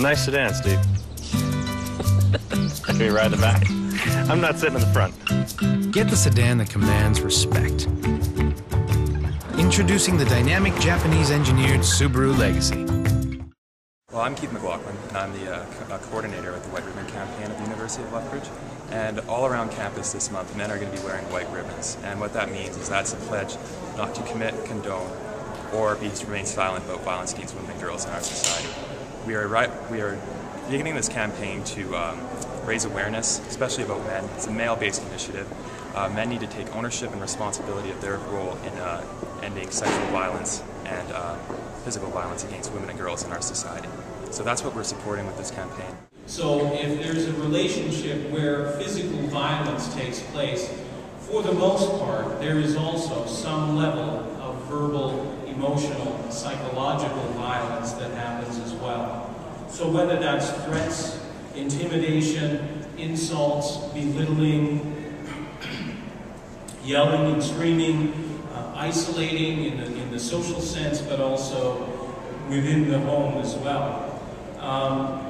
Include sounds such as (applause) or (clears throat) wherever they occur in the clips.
a nice sedan, Steve. Can you ride in the back? I'm not sitting in the front. Get the sedan that commands respect. Introducing the dynamic Japanese engineered Subaru Legacy. Well, I'm Keith McLaughlin, and I'm the uh, co- uh, coordinator with the White Ribbon Campaign at the University of Lethbridge. And all around campus this month, men are going to be wearing white ribbons. And what that means is that's a pledge not to commit, condone, or be to remain silent about violence against women and girls in our society. We are right. We are beginning this campaign to um, raise awareness, especially about men. It's a male-based initiative. Uh, men need to take ownership and responsibility of their role in uh, ending sexual violence and uh, physical violence against women and girls in our society. So that's what we're supporting with this campaign. So if there's a relationship where physical violence takes place, for the most part, there is also some level of verbal, emotional, psychological violence that happens as well. So whether that's threats, intimidation, insults, belittling, (clears throat) yelling and screaming, uh, isolating in the, in the social sense, but also within the home as well. Um,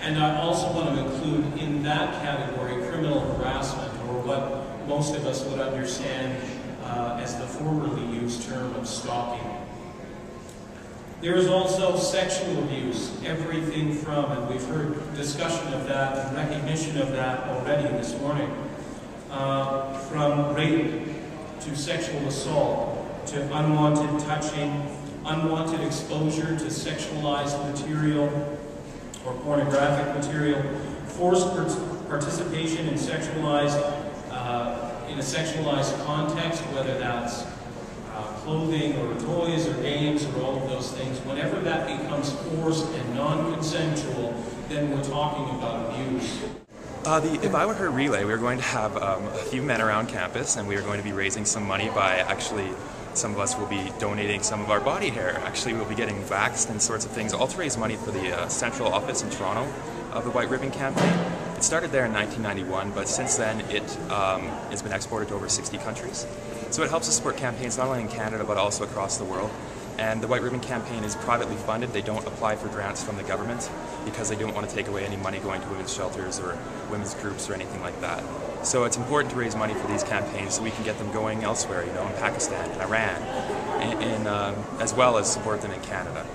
and I also want to include in that category criminal harassment, or what most of us would understand uh, as the formerly used term of stalking. There is also sexual abuse, everything from, and we've heard discussion of that and recognition of that already this morning, uh, from rape to sexual assault to unwanted touching, unwanted exposure to sexualized material or pornographic material, forced part- participation in sexualized, uh, in a sexualized context, whether that's uh, clothing or toys or games or all of those things, whenever that becomes forced and non-consensual, then we're talking about abuse. Uh, the, if I were her relay, we were going to have um, a few men around campus, and we are going to be raising some money by actually, some of us will be donating some of our body hair. Actually, we'll be getting waxed and sorts of things, all to raise money for the uh, central office in Toronto of the White Ribbon Campaign. It started there in 1991, but since then it um, has been exported to over 60 countries. So it helps us support campaigns not only in Canada but also across the world. And the White Ribbon Campaign is privately funded. They don't apply for grants from the government because they don't want to take away any money going to women's shelters or women's groups or anything like that. So it's important to raise money for these campaigns so we can get them going elsewhere, you know, in Pakistan, in Iran, in, in, um, as well as support them in Canada.